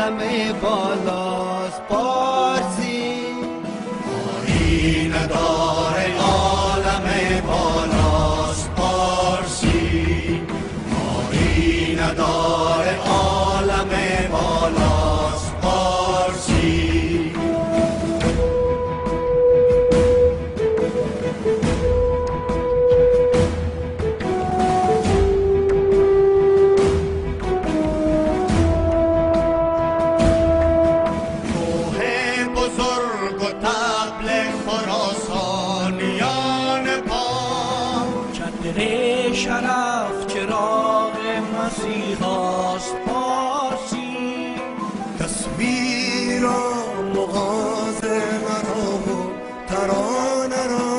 عالم بالا مسیحاست پارسی تصویر مغازه مرا و ترانه را.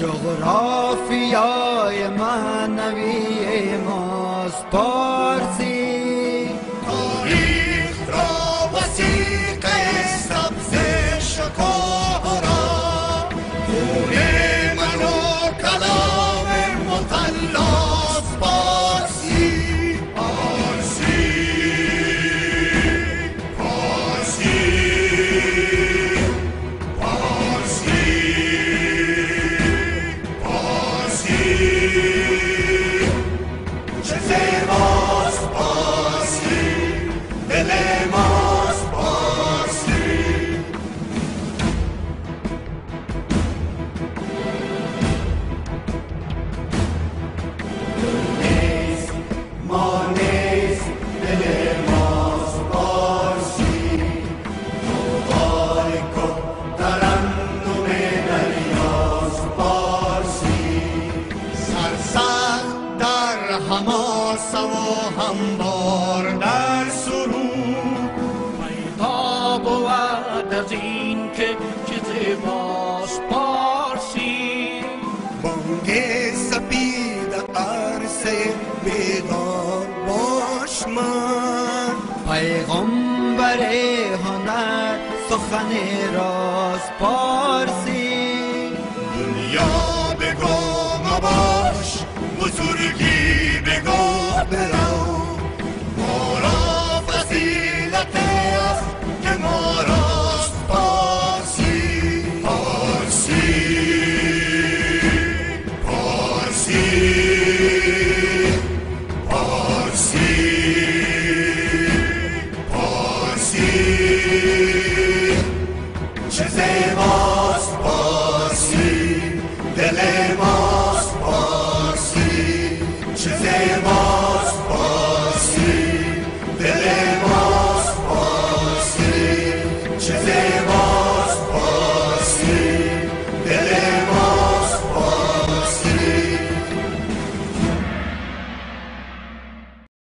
جغرافیای معنوی Should say it more. سوا هموار در سرور پیدا بود از این که چه زباس پارسی. بانگ سپید عرص بیدار باش من. پیغمبر هنر سخن راز پارسی. دنیا بگو باش بزرگی بگو pero moros y lateos que moros por sí, por sí, por sí, por sí, por sí, por sí.